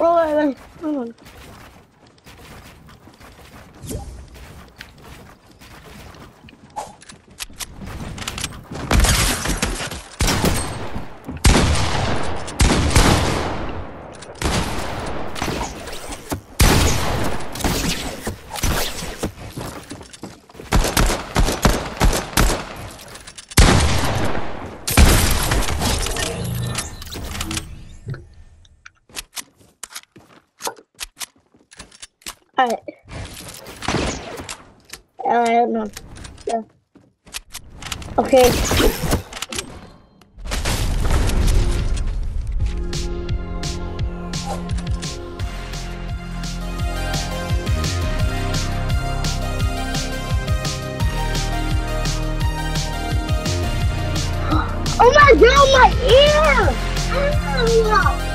Oh, wait, wait, hold Alright. Alright, no. Yeah. Okay. Oh my god, my ear! Ow!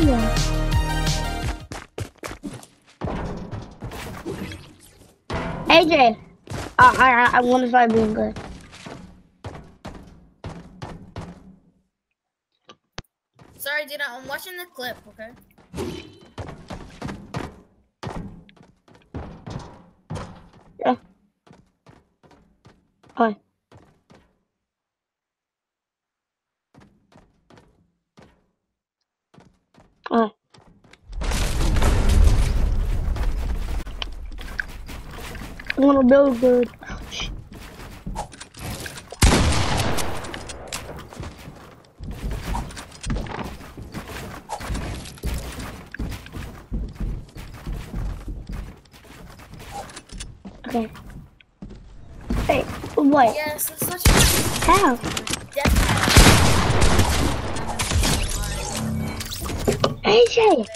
Ow. AJ, I I I want to start being good. Sorry, dude. I'm watching the clip. Okay. Yeah. Hi. I want to build good. Ouch. Okay. Hey, what? Yes, it's such a How? death. AJ,